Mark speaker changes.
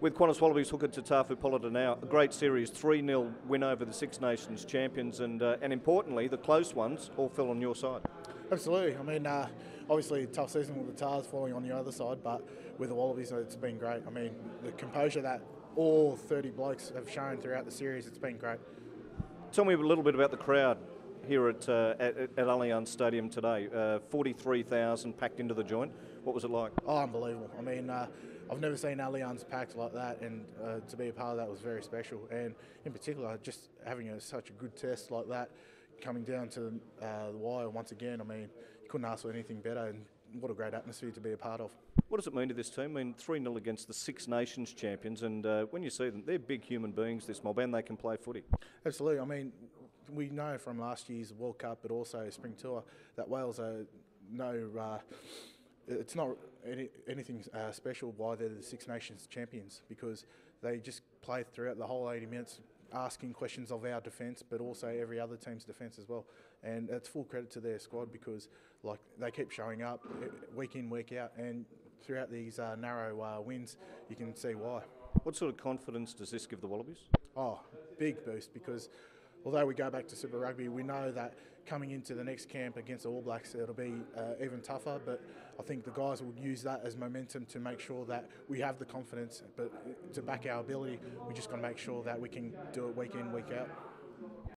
Speaker 1: with Qantas Wallabies hooker Tatafu Polota a great series, 3 0 win over the Six Nations champions, and, uh, and importantly, the close ones all fell on your side.
Speaker 2: Absolutely. I mean, uh, obviously, tough season with the Tahs falling on the other side, but with the Wallabies, it's been great. I mean, the composure that all 30 blokes have shown throughout the series, it's been great.
Speaker 1: Tell me a little bit about the crowd here at, uh, at, at Allianz Stadium today. Uh, 43,000 packed into the joint. What was it like?
Speaker 2: Oh, unbelievable. I mean, uh, I've never seen Allianz packed like that, and uh, to be a part of that was very special. And in particular, just having a, such a good test like that, coming down to uh, the wire once again, I mean, you couldn't ask for anything better, and what a great atmosphere to be a part of.
Speaker 1: What does it mean to this team? I mean, 3 0 against the Six Nations champions, and uh, when you see them, they're big human beings, this mob, and they can play footy.
Speaker 2: Absolutely. I mean, we know from last year's World Cup, but also Spring Tour, that Wales are no. Uh, it's not any, anything uh, special why they're the Six Nations champions because they just play throughout the whole 80 minutes asking questions of our defence, but also every other team's defence as well. And it's full credit to their squad because like they keep showing up eh, week in, week out, and throughout these uh, narrow uh, wins, you can see why.
Speaker 1: What sort of confidence does this give the Wallabies?
Speaker 2: Oh, big boost because although we go back to Super Rugby, we know that coming into the next camp against the All Blacks, it'll be uh, even tougher. But I think the guys will use that as momentum to make sure that we have the confidence, but to back our ability, we just got to make sure that we can do it week in, week out.